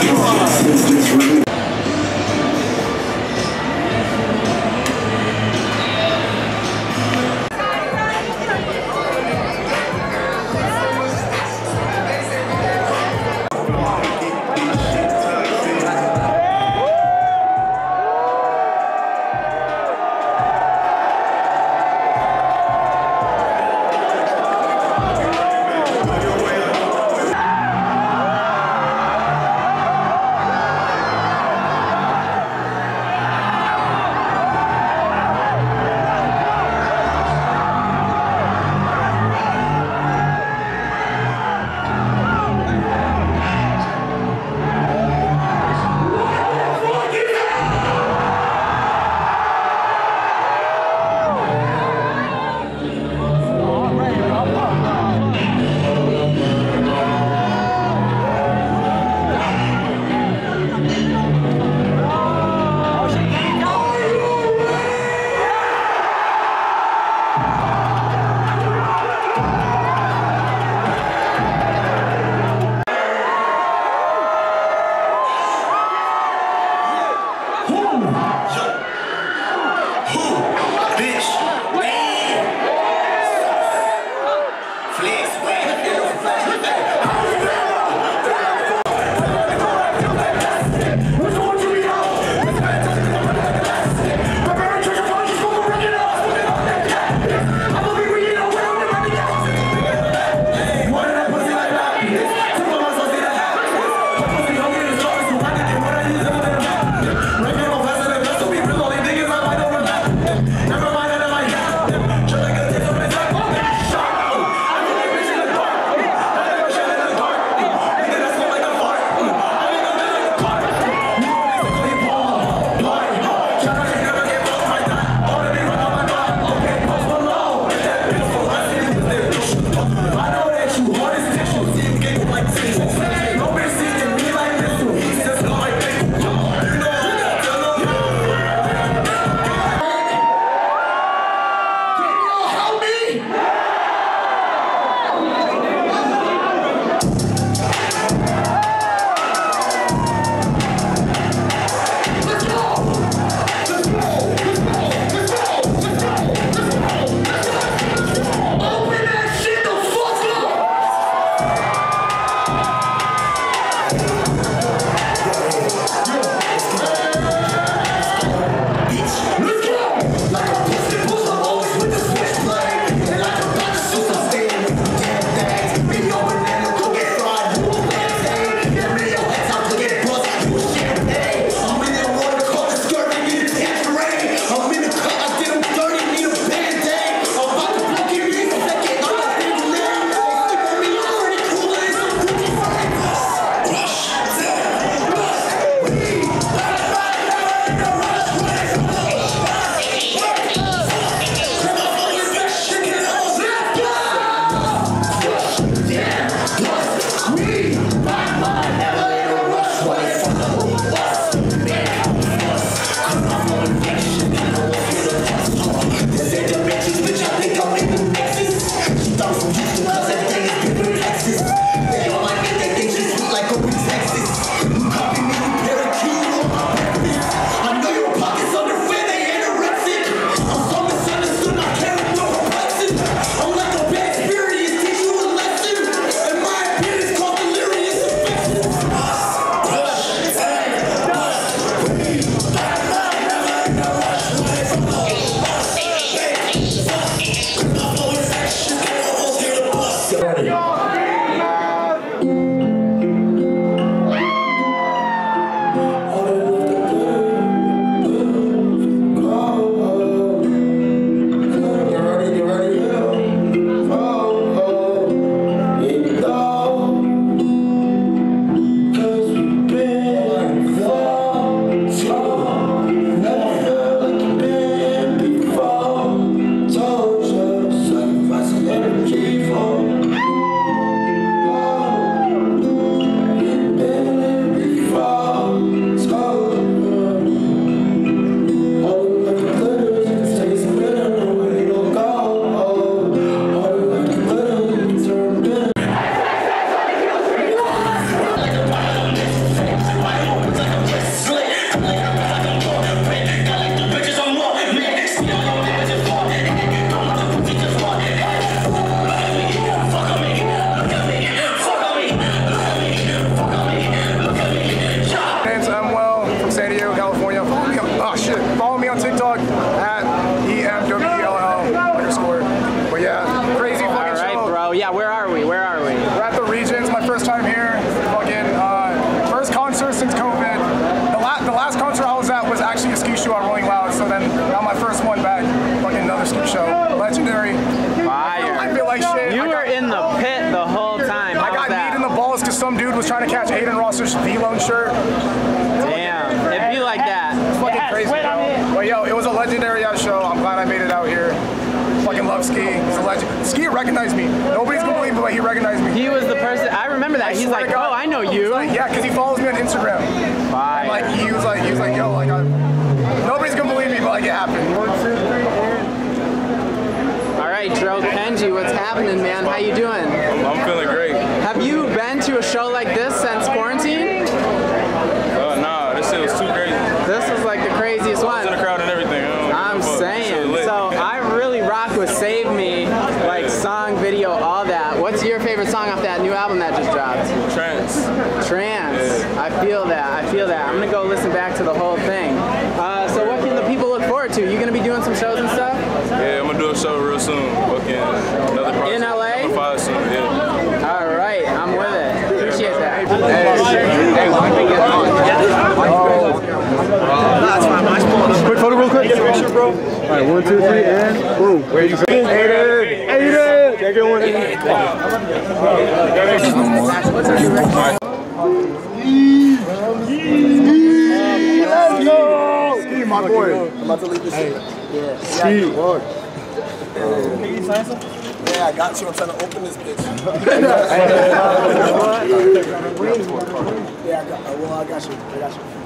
Just, just, just, Yeah, where are we? Where are we? We're at the Regent, my first time here. Fucking uh, first concert since COVID. The, la- the last concert I was at was actually a ski show at Rolling Loud, so then now my first one back. Fucking another ski show. Legendary. Fire. I feel like shit. You I were in the pit the whole time. I How's got that? kneed in the balls because some dude was trying to catch Adin Ross's V-Lone shirt. Damn. It'd be like that. fucking crazy, yo. But yo, it was a legendary ass show. I'm glad I made it out here. Fucking love Ski. He's a legend. Ski recognized me. Nobody's gonna believe it, but he recognized me. He was the person. I remember that. He's like, God. oh, I know you. Like, yeah, because he follows me on Instagram. Fire. Like he was like, he was like, yo, like, I, nobody's gonna believe me, but like it happened. All right, Dro Kenji, what's happening, man? How you doing? I'm feeling great. Have you been to a show like this since quarantine? Uh, nah, this shit was too crazy. This was like the craziest In the one. crowd and everything. I don't I'm give a fuck. Shit saying. lit. So I really rock with Save Me, like song, video, all that. What's your favorite song off that new album that just dropped? Trance. Trance. I feel that. I feel that. I'm gonna go listen back to the whole thing. Uh, so what can the people look forward to? You gonna be doing some shows and stuff? Yeah, I'm gonna do a show real soon. Fucking another project. In LA? Number five soon. Yeah. All right, I'm with it. Appreciate that. Quick photo real quick. bro. All right, one, two, three, and boom. Where you going? Adin! Adin! Take it one. Let's go! Ski, my boy. I'm about to leave this shit. Yeah. Ski. Yeah, I got you. I'm trying to open this bitch. yeah, I got, well, I got you. I got you.